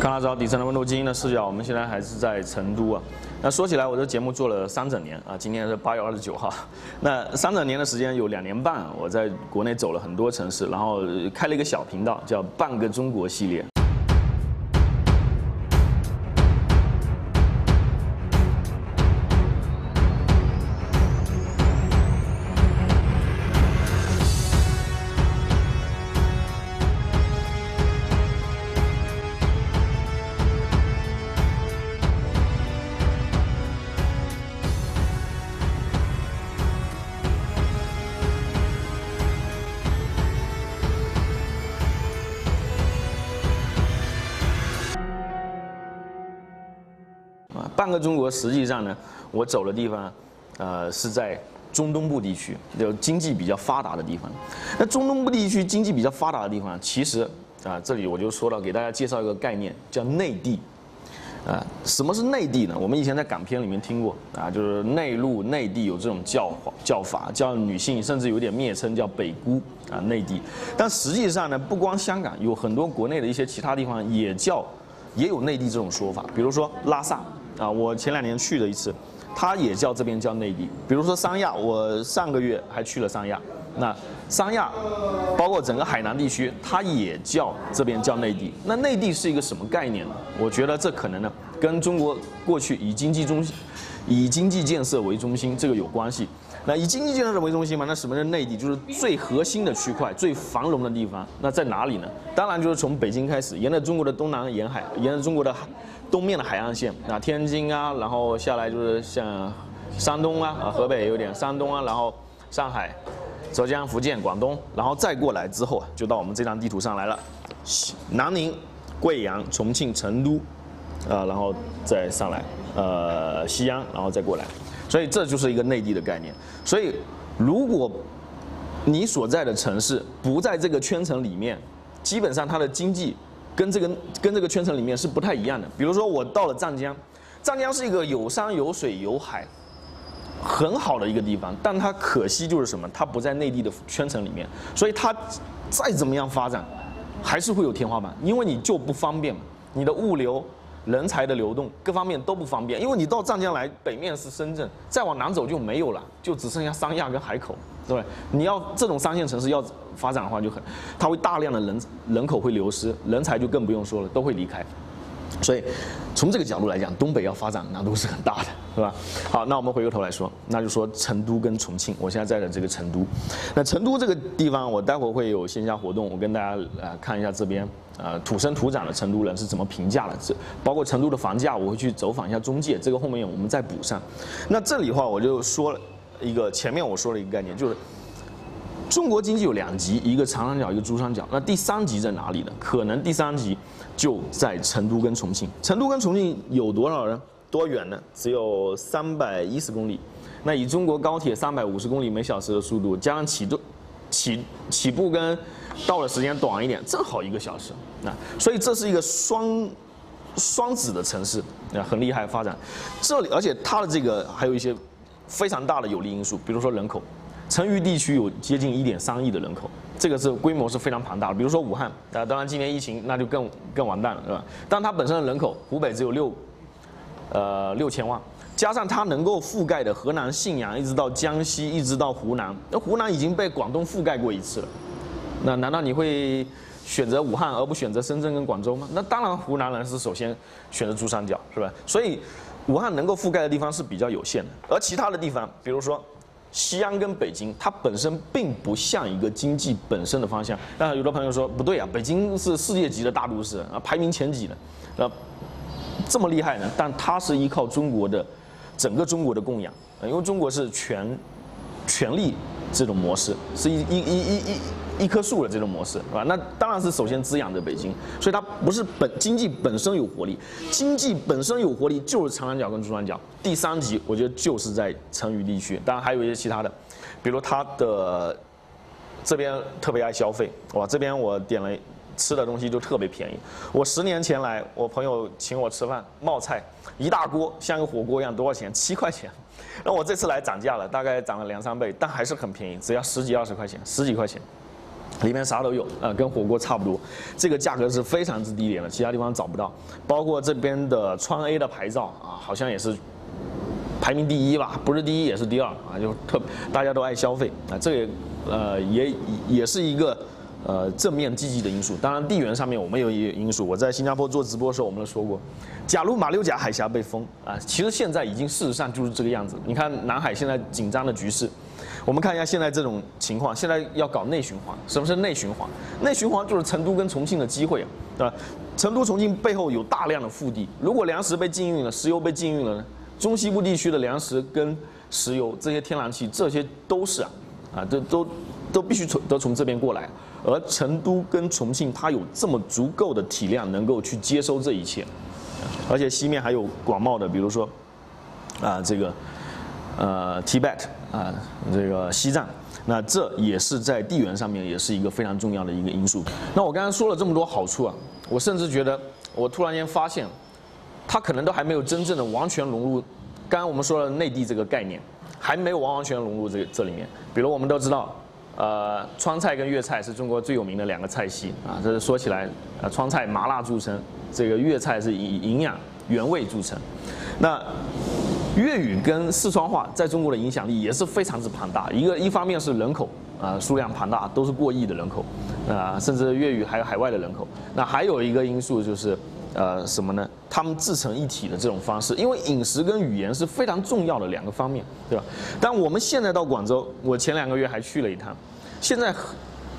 看大招底层的温度精英的视角，我们现在还是在成都啊。那说起来，我这节目做了三整年啊，今天是八月二十九号。那三整年的时间有两年半，我在国内走了很多城市，然后开了一个小频道，叫“半个中国”系列。半个中国实际上呢，我走的地方，呃，是在中东部地区，就经济比较发达的地方。那中东部地区经济比较发达的地方，其实啊，这里我就说到，给大家介绍一个概念，叫内地。啊，什么是内地呢？我们以前在港片里面听过啊，就是内陆、内地有这种叫叫法，叫女性甚至有点蔑称叫北姑啊，内地。但实际上呢，不光香港，有很多国内的一些其他地方也叫，也有内地这种说法，比如说拉萨。啊，我前两年去了一次，它也叫这边叫内地。比如说三亚，我上个月还去了三亚。那三亚，包括整个海南地区，它也叫这边叫内地。那内地是一个什么概念呢？我觉得这可能呢，跟中国过去以经济中心、以经济建设为中心这个有关系。那以经济建设为中心嘛，那什么是内地？就是最核心的区块、最繁荣的地方。那在哪里呢？当然就是从北京开始，沿着中国的东南沿海，沿着中国的。东面的海岸线，那天津啊，然后下来就是像山东啊，啊河北有点山东啊，然后上海、浙江、福建、广东，然后再过来之后啊，就到我们这张地图上来了，南宁、贵阳、重庆、成都，啊，然后再上来，呃，西安，然后再过来，所以这就是一个内地的概念。所以，如果你所在的城市不在这个圈层里面，基本上它的经济。跟这个跟这个圈层里面是不太一样的。比如说我到了湛江，湛江是一个有山有水有海，很好的一个地方，但它可惜就是什么？它不在内地的圈层里面，所以它再怎么样发展，还是会有天花板，因为你就不方便嘛，你的物流。人才的流动各方面都不方便，因为你到湛江来，北面是深圳，再往南走就没有了，就只剩下三亚跟海口，对？你要这种三线城市要发展的话，就很，它会大量的人人口会流失，人才就更不用说了，都会离开。所以，从这个角度来讲，东北要发展难度是很大的，是吧？好，那我们回过头来说，那就说成都跟重庆。我现在在的这个成都，那成都这个地方，我待会儿会有线下活动，我跟大家呃看一下这边呃土生土长的成都人是怎么评价的，这包括成都的房价，我会去走访一下中介，这个后面我们再补上。那这里的话，我就说了一个前面我说了一个概念，就是中国经济有两极，一个长三角，一个珠三角。那第三极在哪里呢？可能第三极。就在成都跟重庆，成都跟重庆有多少呢？多远呢？只有三百一十公里。那以中国高铁三百五十公里每小时的速度，加上起动、起起步跟到的时间短一点，正好一个小时。那所以这是一个双双子的城市，啊，很厉害发展。这里而且它的这个还有一些非常大的有利因素，比如说人口。成渝地区有接近一点三亿的人口，这个是规模是非常庞大的。比如说武汉，啊，当然今年疫情那就更更完蛋了，是吧？但它本身的人口，湖北只有六，呃六千万，加上它能够覆盖的河南信阳，一直到江西，一直到湖南，那湖南已经被广东覆盖过一次了。那难道你会选择武汉而不选择深圳跟广州吗？那当然，湖南人是首先选择珠三角，是吧？所以武汉能够覆盖的地方是比较有限的，而其他的地方，比如说。西安跟北京，它本身并不像一个经济本身的方向。那有的朋友说不对啊，北京是世界级的大都市啊，排名前几的，啊，这么厉害呢？但它是依靠中国的整个中国的供养，因为中国是全全力这种模式，是一一一一一。一棵树的这种模式，是吧？那当然是首先滋养着北京，所以它不是本经济本身有活力，经济本身有活力就是长三角跟珠三角。第三级我觉得就是在成渝地区，当然还有一些其他的，比如它的这边特别爱消费，哇，这边我点了吃的东西就特别便宜。我十年前来，我朋友请我吃饭，冒菜一大锅，像个火锅一样，多少钱？七块钱。那我这次来涨价了，大概涨了两三倍，但还是很便宜，只要十几二十块钱，十几块钱。里面啥都有，呃，跟火锅差不多，这个价格是非常之低廉的，其他地方找不到。包括这边的川 A 的牌照啊，好像也是排名第一吧，不是第一也是第二啊，就特大家都爱消费啊，这也呃也也是一个。呃，正面积极的因素，当然地缘上面我们有一因素。我在新加坡做直播的时候，我们都说过，假如马六甲海峡被封啊，其实现在已经事实上就是这个样子。你看南海现在紧张的局势，我们看一下现在这种情况，现在要搞内循环。什么是内循环？内循环就是成都跟重庆的机会啊，对吧？成都、重庆背后有大量的腹地，如果粮食被禁运了，石油被禁运了呢？中西部地区的粮食跟石油这些天然气，这些都是啊，啊，这都都必须从都从这边过来。而成都跟重庆，它有这么足够的体量，能够去接收这一切，而且西面还有广袤的，比如说，啊这个，呃，Tibet 啊，这个西藏，那这也是在地缘上面也是一个非常重要的一个因素。那我刚刚说了这么多好处啊，我甚至觉得，我突然间发现，它可能都还没有真正的完全融入。刚刚我们说了内地这个概念，还没有完完全融入这这里面。比如我们都知道。呃，川菜跟粤菜是中国最有名的两个菜系啊。这是说起来，呃，川菜麻辣著称，这个粤菜是以营养原味著称。那粤语跟四川话在中国的影响力也是非常之庞大。一个一方面是人口啊数量庞大，都是过亿的人口啊，甚至粤语还有海外的人口。那还有一个因素就是。呃，什么呢？他们自成一体的这种方式，因为饮食跟语言是非常重要的两个方面，对吧？但我们现在到广州，我前两个月还去了一趟，现在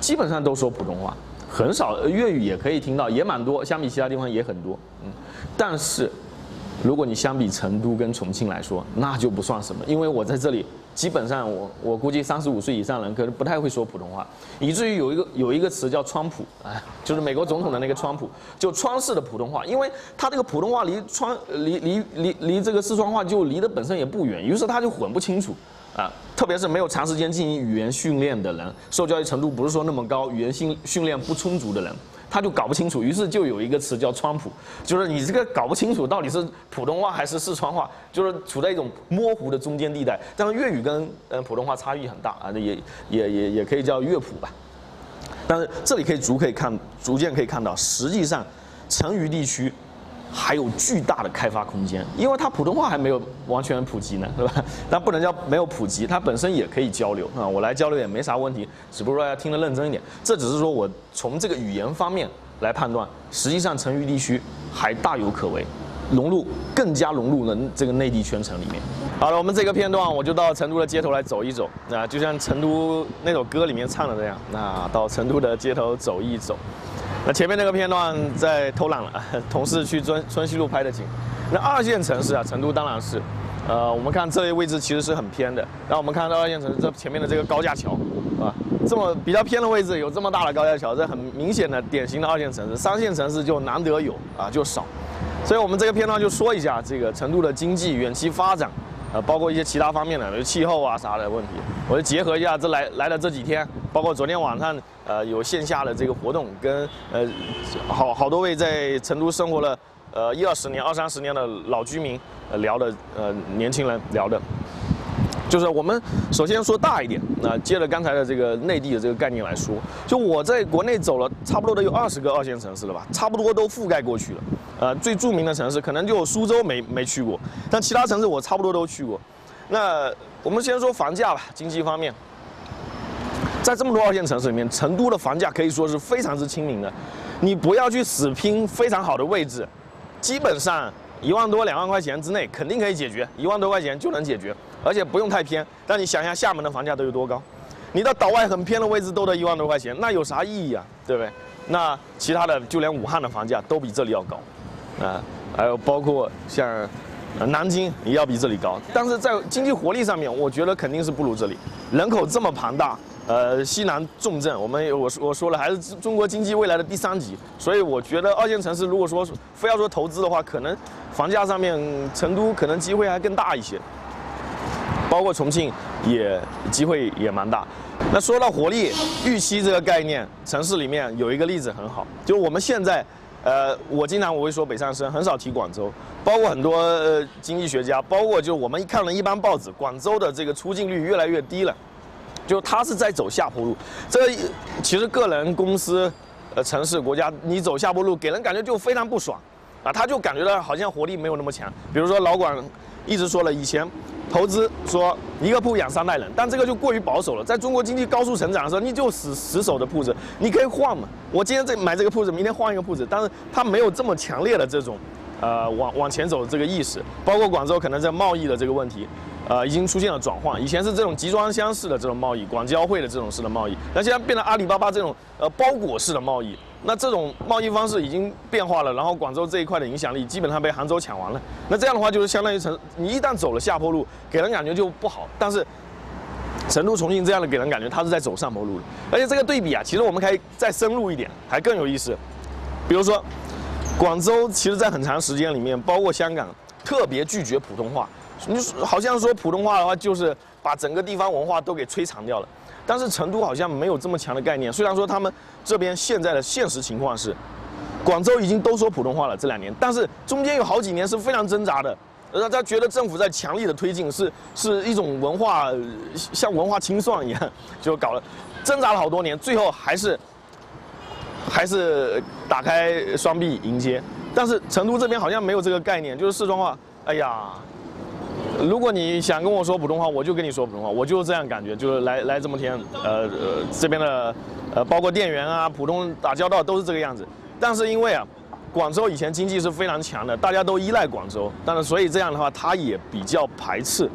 基本上都说普通话，很少粤语也可以听到，也蛮多，相比其他地方也很多，嗯。但是，如果你相比成都跟重庆来说，那就不算什么，因为我在这里。基本上，我我估计三十五岁以上人可能不太会说普通话，以至于有一个有一个词叫“川普”，哎，就是美国总统的那个川普，就川式的普通话，因为他这个普通话离川离离离离这个四川话就离得本身也不远，于是他就混不清楚，啊，特别是没有长时间进行语言训练的人，受教育程度不是说那么高，语言训训练不充足的人。他就搞不清楚，于是就有一个词叫“川普”，就是你这个搞不清楚到底是普通话还是四川话，就是处在一种模糊的中间地带。但是粤语跟嗯普通话差异很大啊，那也也也也可以叫粤普吧。但是这里可以逐可以看，逐渐可以看到，实际上成渝地区。还有巨大的开发空间，因为它普通话还没有完全普及呢，是吧？但不能叫没有普及，它本身也可以交流啊。我来交流也没啥问题，只不过要听得认真一点。这只是说我从这个语言方面来判断，实际上成渝地区还大有可为，融入更加融入了这个内地圈层里面。好了，我们这个片段我就到成都的街头来走一走，那就像成都那首歌里面唱的那样，那到成都的街头走一走。那前面那个片段在偷懒了，同事去春春熙路拍的景。那二线城市啊，成都当然是，呃，我们看这些位置其实是很偏的。然后我们看到二线城市这前面的这个高架桥，啊，这么比较偏的位置有这么大的高架桥，这很明显的典型的二线城市。三线城市就难得有啊，就少。所以我们这个片段就说一下这个成都的经济远期发展。呃，包括一些其他方面的，比如气候啊啥的问题，我就结合一下这来来的这几天，包括昨天晚上，呃，有线下的这个活动，跟呃好好多位在成都生活了呃一二十年、二三十年的老居民聊的，呃年轻人聊的。就是我们首先说大一点，那接着刚才的这个内地的这个概念来说，就我在国内走了差不多都有二十个二线城市了吧，差不多都覆盖过去了。呃，最著名的城市可能就苏州没没去过，但其他城市我差不多都去过。那我们先说房价吧，经济方面，在这么多二线城市里面，成都的房价可以说是非常之亲民的，你不要去死拼非常好的位置，基本上一万多两万块钱之内肯定可以解决，一万多块钱就能解决。而且不用太偏，但你想一下厦门的房价都有多高？你到岛外很偏的位置都得一万多块钱，那有啥意义啊？对不对？那其他的就连武汉的房价都比这里要高，啊，还有包括像南京也要比这里高。但是在经济活力上面，我觉得肯定是不如这里。人口这么庞大，呃，西南重镇，我们我我说了还是中国经济未来的第三级，所以我觉得二线城市如果说非要说投资的话，可能房价上面成都可能机会还更大一些。包括重庆也机会也蛮大。那说到活力预期这个概念，城市里面有一个例子很好，就我们现在，呃，我经常我会说北上深，很少提广州。包括很多呃经济学家，包括就我们看了一般报纸，广州的这个出镜率越来越低了。就就它是在走下坡路。这个其实个人、公司、呃城市、国家，你走下坡路，给人感觉就非常不爽，啊，他就感觉到好像活力没有那么强。比如说老广一直说了，以前投资说一个铺养三代人，但这个就过于保守了。在中国经济高速成长的时候，你就死死守的铺子，你可以换嘛。我今天这买这个铺子，明天换一个铺子，但是它没有这么强烈的这种。呃，往往前走的这个意识，包括广州可能在贸易的这个问题，呃，已经出现了转换。以前是这种集装箱式的这种贸易，广交会的这种式的贸易，那现在变成阿里巴巴这种呃包裹式的贸易。那这种贸易方式已经变化了，然后广州这一块的影响力基本上被杭州抢完了。那这样的话，就是相当于成你一旦走了下坡路，给人感觉就不好。但是成都、重庆这样的给人感觉它是在走上坡路的。而且这个对比啊，其实我们可以再深入一点，还更有意思。比如说。广州其实，在很长时间里面，包括香港，特别拒绝普通话。你好像说普通话的话，就是把整个地方文化都给摧残掉了。但是成都好像没有这么强的概念。虽然说他们这边现在的现实情况是，广州已经都说普通话了这两年，但是中间有好几年是非常挣扎的。呃，他觉得政府在强力的推进，是是一种文化，像文化清算一样，就搞了，挣扎了好多年，最后还是。还是打开双臂迎接，但是成都这边好像没有这个概念，就是四川话。哎呀，如果你想跟我说普通话，我就跟你说普通话，我就是这样感觉，就是来来这么天，呃呃，这边的呃包括店员啊，普通打交道都是这个样子。但是因为啊，广州以前经济是非常强的，大家都依赖广州，但是所以这样的话，他也比较排斥。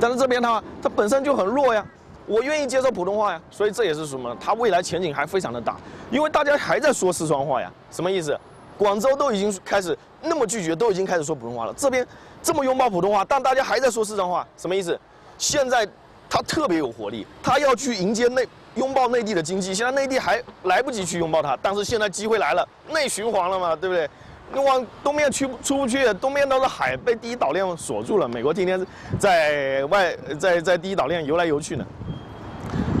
但是这边的话他本身就很弱呀。我愿意接受普通话呀，所以这也是什么？它未来前景还非常的大，因为大家还在说四川话呀。什么意思？广州都已经开始那么拒绝，都已经开始说普通话了。这边这么拥抱普通话，但大家还在说四川话，什么意思？现在它特别有活力，它要去迎接内拥抱内地的经济。现在内地还来不及去拥抱它，但是现在机会来了，内循环了嘛，对不对？你往东面去出不去，东面都是海，被第一岛链锁住了。美国天天在外在在第一岛链游来游去呢。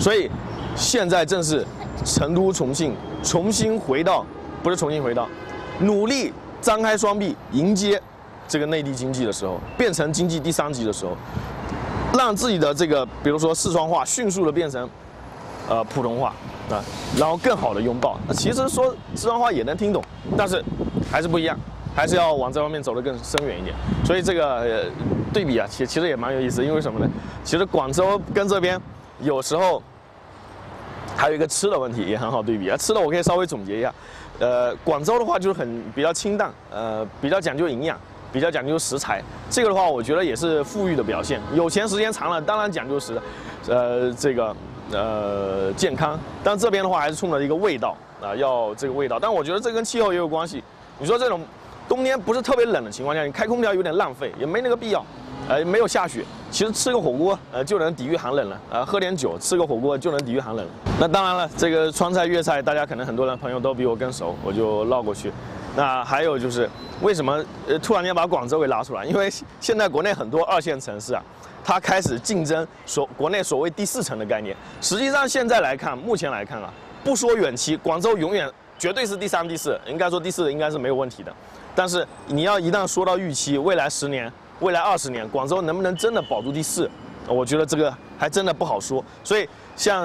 所以，现在正是成都、重庆重新回到，不是重新回到，努力张开双臂迎接这个内地经济的时候，变成经济第三级的时候，让自己的这个，比如说四川话迅速的变成，呃，普通话啊，然后更好的拥抱。其实说四川话也能听懂，但是还是不一样，还是要往这方面走得更深远一点。所以这个对比啊，其其实也蛮有意思，因为什么呢？其实广州跟这边。有时候还有一个吃的问题也很好对比啊，吃的我可以稍微总结一下，呃，广州的话就是很比较清淡，呃，比较讲究营养，比较讲究食材，这个的话我觉得也是富裕的表现。有钱时间长了，当然讲究食，呃，这个呃健康，但这边的话还是冲着一个味道啊，要这个味道。但我觉得这跟气候也有关系。你说这种冬天不是特别冷的情况下，你开空调有点浪费，也没那个必要。呃，没有下雪，其实吃个火锅，呃，就能抵御寒冷了。呃，喝点酒，吃个火锅就能抵御寒冷。那当然了，这个川菜、粤菜，大家可能很多人朋友都比我更熟，我就绕过去。那还有就是，为什么呃突然间把广州给拉出来？因为现在国内很多二线城市啊，它开始竞争所国内所谓第四城的概念。实际上现在来看，目前来看啊，不说远期，广州永远绝对是第三、第四，应该说第四应该是没有问题的。但是你要一旦说到预期，未来十年。未来二十年，广州能不能真的保住第四？我觉得这个还真的不好说。所以，像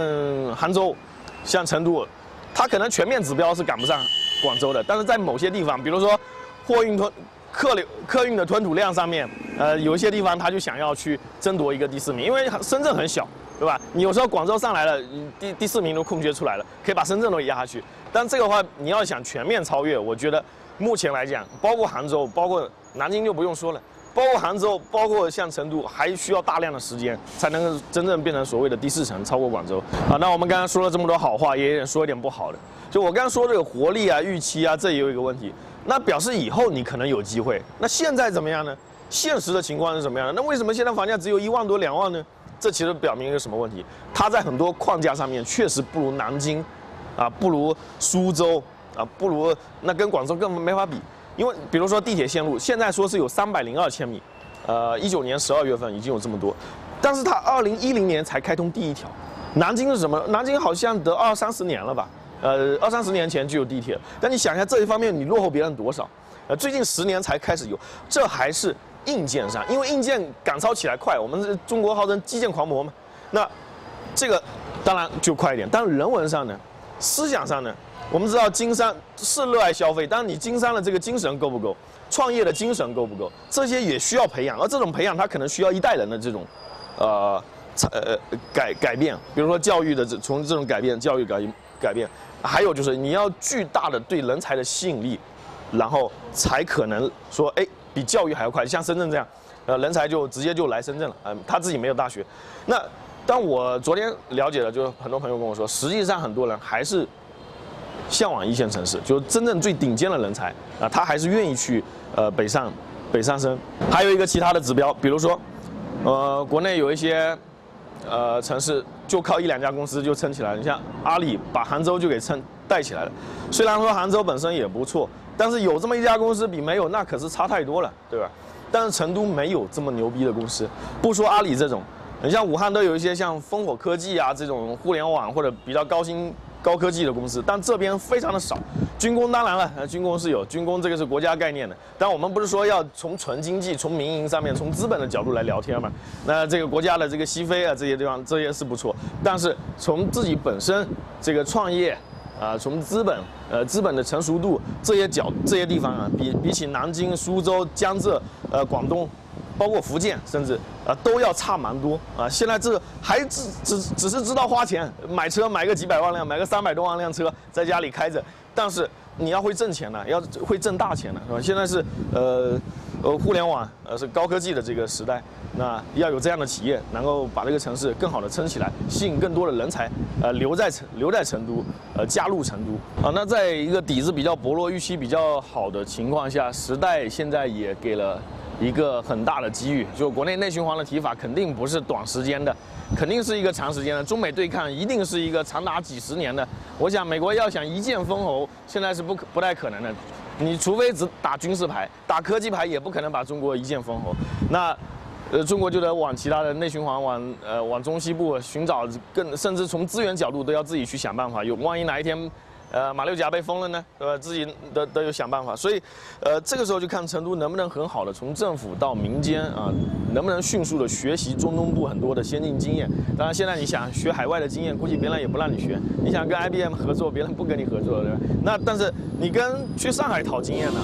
杭州、像成都，它可能全面指标是赶不上广州的。但是在某些地方，比如说货运吞客流客运的吞吐量上面，呃，有一些地方它就想要去争夺一个第四名，因为深圳很小，对吧？你有时候广州上来了，第第四名都空缺出来了，可以把深圳都压下去。但这个话，你要想全面超越，我觉得目前来讲，包括杭州，包括南京就不用说了。包括杭州，包括像成都，还需要大量的时间才能真正变成所谓的第四城，超过广州。啊，那我们刚刚说了这么多好话，也有点说一点不好的。就我刚刚说这个活力啊、预期啊，这也有一个问题。那表示以后你可能有机会。那现在怎么样呢？现实的情况是什么样的？那为什么现在房价只有一万多、两万呢？这其实表明一个什么问题？它在很多框架上面确实不如南京，啊，不如苏州，啊，不如那跟广州根本没法比。因为比如说地铁线路，现在说是有三百零二千米，呃，一九年十二月份已经有这么多，但是它二零一零年才开通第一条。南京是什么？南京好像得二三十年了吧？呃，二三十年前就有地铁，但你想一下这一方面你落后别人多少？呃，最近十年才开始有，这还是硬件上，因为硬件赶超起来快，我们是中国号称基建狂魔嘛。那这个。当然就快一点。但人文上呢，思想上呢，我们知道金山是热爱消费，但是你金山的这个精神够不够？创业的精神够不够？这些也需要培养，而这种培养它可能需要一代人的这种，呃，呃改改变。比如说教育的这从这种改变，教育改改变，还有就是你要巨大的对人才的吸引力，然后才可能说，哎，比教育还要快。像深圳这样，呃，人才就直接就来深圳了，嗯，他自己没有大学。那但我昨天了解了，就是很多朋友跟我说，实际上很多人还是向往一线城市，就是真正最顶尖的人才啊，他还是愿意去。呃，北上，北上深，还有一个其他的指标，比如说，呃，国内有一些，呃，城市就靠一两家公司就撑起来。你像阿里把杭州就给撑带起来了。虽然说杭州本身也不错，但是有这么一家公司比没有那可是差太多了，对吧？但是成都没有这么牛逼的公司，不说阿里这种，你像武汉都有一些像烽火科技啊这种互联网或者比较高新。高科技的公司，但这边非常的少。军工当然了，呃，军工是有，军工这个是国家概念的。但我们不是说要从纯经济、从民营上面、从资本的角度来聊天嘛？那这个国家的这个西非啊，这些地方这些是不错。但是从自己本身这个创业啊，从资本呃资本的成熟度这些角这些地方啊，比比起南京、苏州、江浙呃广东。包括福建，甚至啊都要差蛮多啊！现在这还只只只是知道花钱买车，买个几百万辆，买个三百多万辆车在家里开着，但是你要会挣钱的，要会挣大钱的，是吧？现在是呃呃互联网呃是高科技的这个时代，那要有这样的企业，能够把这个城市更好的撑起来，吸引更多的人才呃留在成留在成都，呃加入成都啊。那在一个底子比较薄弱、预期比较好的情况下，时代现在也给了。一个很大的机遇，就国内内循环的提法肯定不是短时间的，肯定是一个长时间的。中美对抗一定是一个长达几十年的。我想美国要想一剑封喉，现在是不不太可能的。你除非只打军事牌，打科技牌也不可能把中国一剑封喉。那，呃，中国就得往其他的内循环，往呃往中西部寻找更，甚至从资源角度都要自己去想办法。有万一哪一天。呃，马六甲被封了呢，对吧？自己都都有想办法，所以，呃，这个时候就看成都能不能很好的从政府到民间啊，能不能迅速的学习中东部很多的先进经验。当然，现在你想学海外的经验，估计别人也不让你学。你想跟 IBM 合作，别人不跟你合作，对吧？那但是你跟去上海讨经验呢？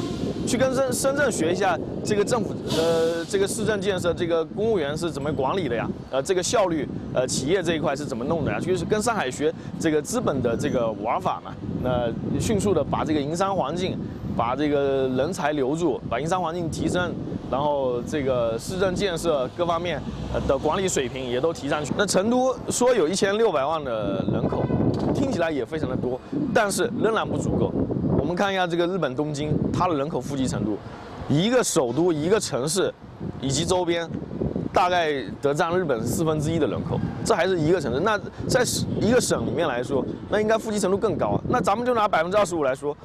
去跟深深圳学一下这个政府呃这个市政建设这个公务员是怎么管理的呀？呃这个效率呃企业这一块是怎么弄的呀？就是跟上海学这个资本的这个玩法嘛。那迅速的把这个营商环境，把这个人才留住，把营商环境提升，然后这个市政建设各方面的管理水平也都提上去。那成都说有一千六百万的人口，听起来也非常的多，但是仍然不足够。我们看一下这个日本东京，它的人口富集程度，一个首都一个城市以及周边，大概得占日本四分之一的人口，这还是一个城市。那在一个省里面来说，那应该富集程度更高。那咱们就拿百分之二十五来说，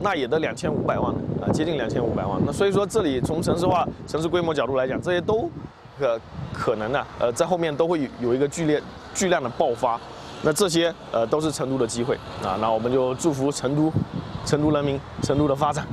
那也得两千五百万啊，接近两千五百万。那所以说这里从城市化、城市规模角度来讲，这些都可可能的，呃，在后面都会有一个剧烈、巨量的爆发。那这些呃都是成都的机会啊，那我们就祝福成都。成都人民，成都的发展。